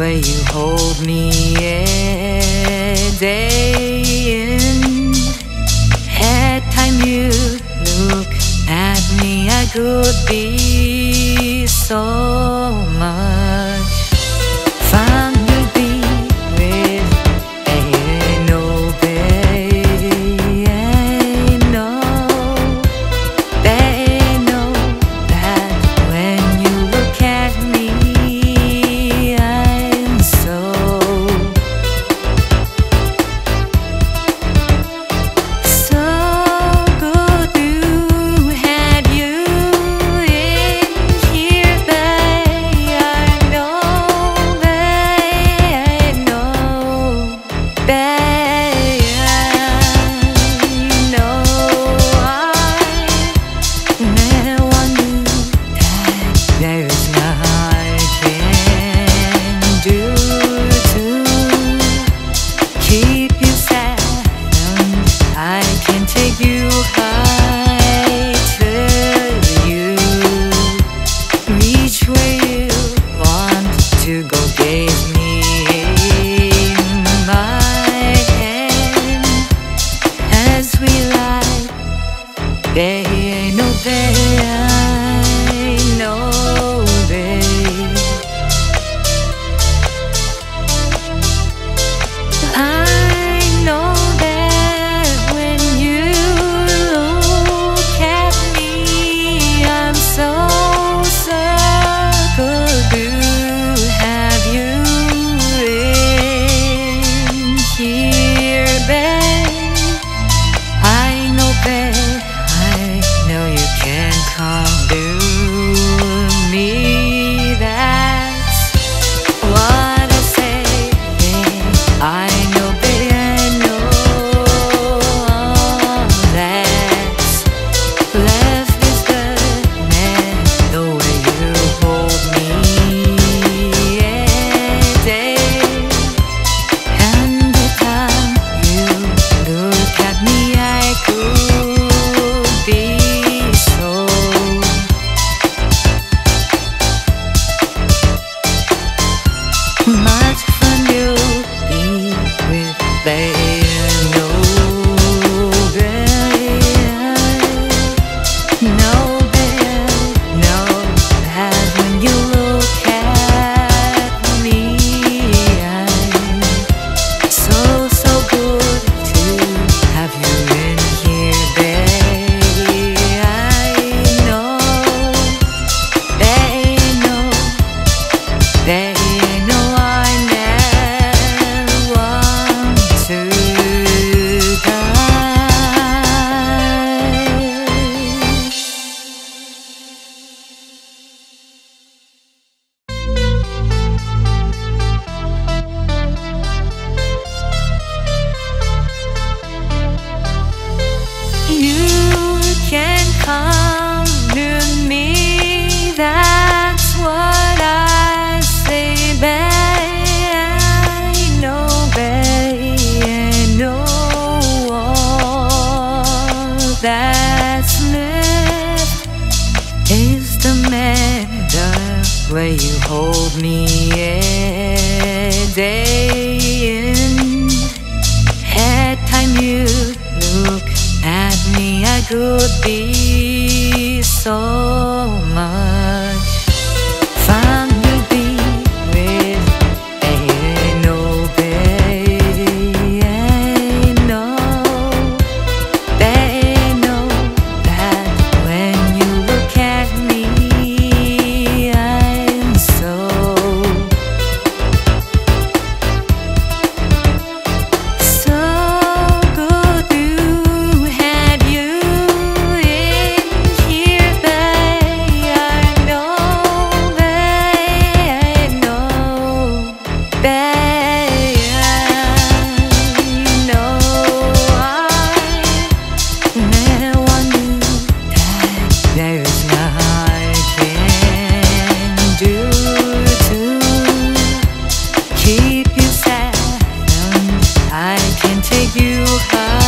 where you hold me yeah, day in. at time you look at me, I could be. you want to go Give me my hand as we lie? There ain't no pain. Hey. You can come to me, that's what I say. I know, babe, I know all that's left is the matter where you hold me. could be so much. Keep you sad. I can take you high.